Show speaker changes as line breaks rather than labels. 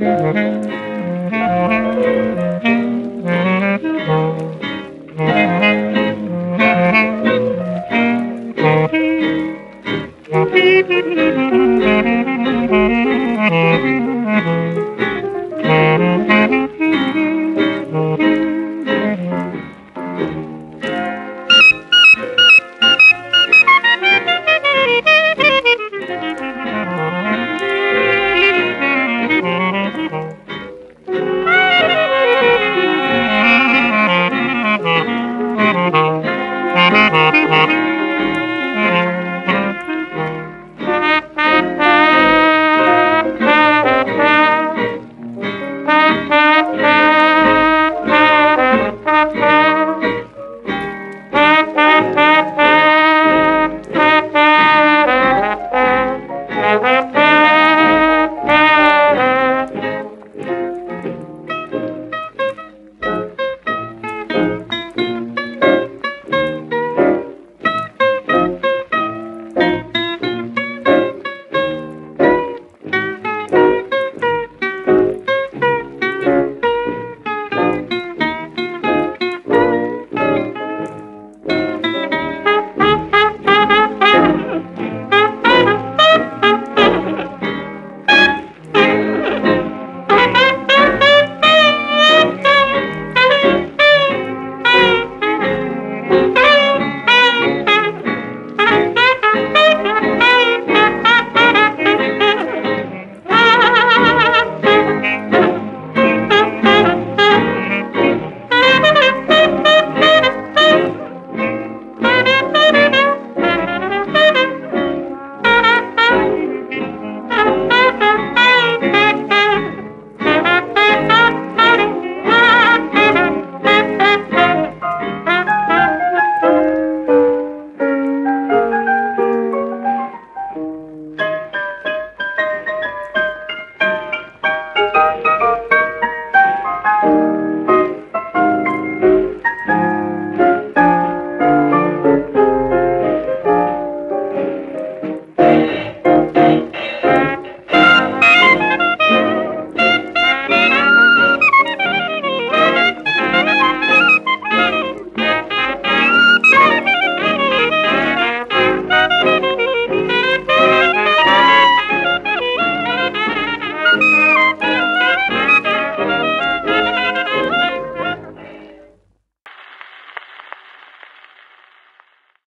Mm-hmm.